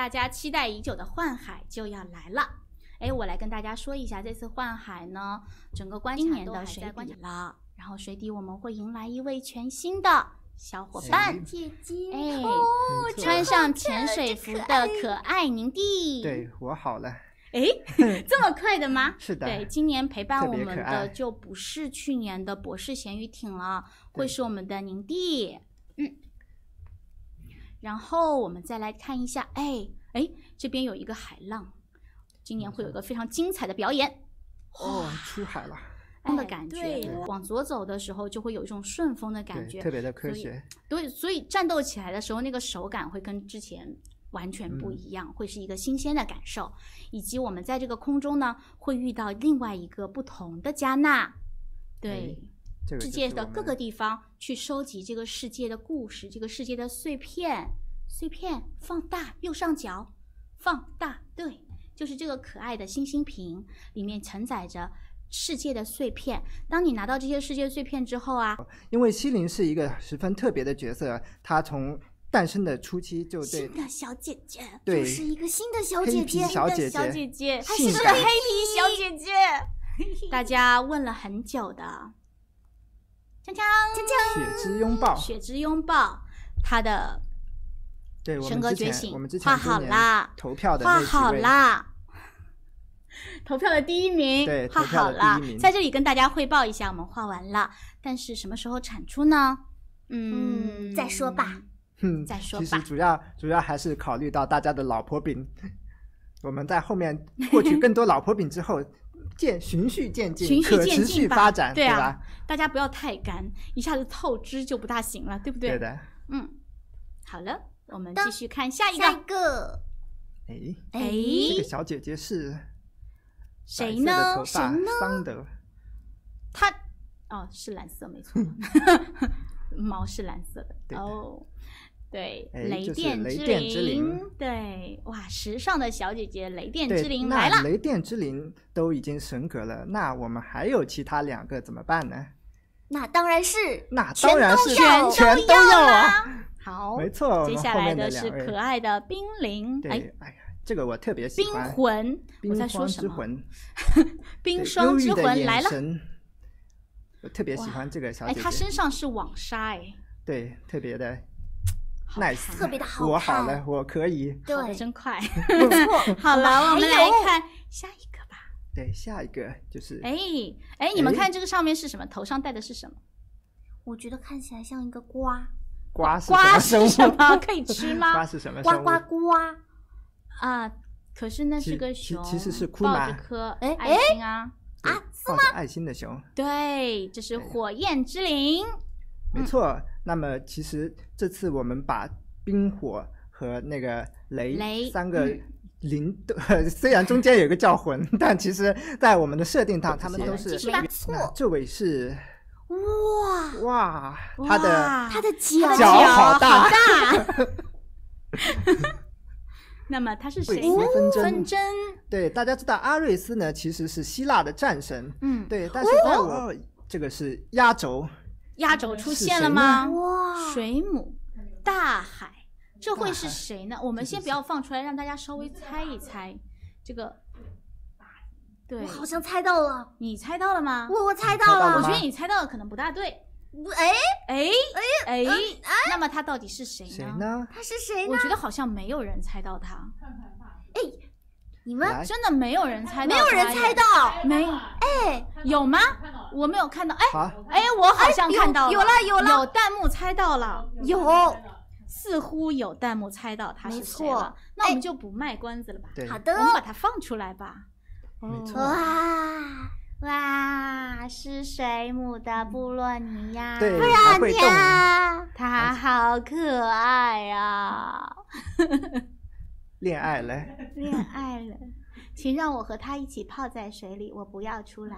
大家期待已久的幻海就要来了。哎，我来跟大家说一下，这次幻海呢，整个关卡今年都的水还在关底了，然后水底我们会迎来一位全新的小伙伴，姐姐，哎，哦，穿上潜水服的可爱宁弟。对我好了，哎，这么快的吗？是的。对，今年陪伴我们的就不是去年的博士咸鱼艇了，会是我们的宁弟。嗯，然后我们再来看一下，哎哎，这边有一个海浪，今年会有一个非常精彩的表演。哦，出海了，的感觉对，往左走的时候就会有一种顺风的感，觉，特别的科所以学，对，所以战斗起来的时候，那个手感会跟之前完全不一样，会是一个新鲜的感受。以及我们在这个空中呢，会遇到另外一个不同的加纳，对，这个世界的各个地方去收集这个世界的故事，这个世界的碎片，碎片放大右上角，放大，对，就是这个可爱的星星瓶，里面承载着。世界的碎片，当你拿到这些世界碎片之后啊，因为西林是一个十分特别的角色，她从诞生的初期就对新的小姐姐，对就是一个新的小姐姐，小姐小姐姐，她是个黑皮小姐 姐。大家问了很久的，锵锵，血之拥抱，血之拥抱，他的对我神们之前格觉醒我们之前画好今年啦投票的画好位。啦。投票的第一名，对画好啦。第一名。在这里跟大家汇报一下，我们画完了，但是什么时候产出呢？嗯，嗯。再说吧。嗯，再说吧。其实主要主要还是考虑到大家的老婆饼，我们在后面获取更多老婆饼之后，渐循序渐进，循序可持续渐进吧发展，对啊。吧？大家不要太干，一下子透支就不大行了，对不对？对的。嗯，好了，我们继续看下一下一个，个，哎，哎这个小姐姐是谁呢谁呢桑德，她哦，是蓝色，没错，毛是蓝色的哦。对，哎雷电之灵，对，哇，时尚的小姐姐雷电之，灵来了。雷电之灵都已经神格了，那我们还有其他两个怎么办呢？那当然是那全当然是都要全都要啊！好，没错，接下来的是可爱的冰凌，哎，对，哎呀，这个我特别喜欢冰。魂，冰我在说霜什么？之魂，冰霜之魂来了。我特别喜欢这个小哎，姐哎，她身上是网纱，哎，对，特别的好 nice，特别的好我好看了，我可以。对，真快。没错。好了，我们来看下一。对，下一个就是哎哎，你们哎看这个上面是什么？头上戴的是什么？我觉得看起来像一个瓜，瓜是瓜什么是什？么？可以吃吗 瓜？是什么呱生物？呱呱，啊，可是那是个熊，其其实是库抱玛着颗哎爱心啊。对啊抱着爱心的熊，对，这是火焰之灵。没错。那么其实这次我们把冰火和那个雷雷三个嗯灵，虽然中间有一个叫魂，但其实在我们的设定上，他们都是这位是哇，哇，他的他的脚脚好大好大。那么他是谁。对大家知道阿瑞斯呢其实是希腊的战神，嗯，对，但是在我这个是压轴，压轴出现了吗？哇，水母、大海，这会是谁呢？我们先不要放出来，让大家稍微猜一猜。这个，对我，好像猜到了，你猜到了吗？我我猜到了猜到了我觉得你猜到的可能不大对。哎，哎哎哎，那么他到底是谁谁呢？他是谁呢我？觉得好像没有人猜到他，哎你们，真的没有人猜到，没有人猜，到，没有，哎，有吗？我没有看到，哎好，哎，我好像看到了有了有了有弹幕猜到了，有，似乎有弹幕猜到他是没谁了，那我们就不卖关子了吧？好的我，们把它放出来吧。没错哇，哇，是水母的布洛尼呀！对，还会动，呀，它好可爱 呀、恋爱了。恋爱了，请让我和他一起泡在水里，我不要出来。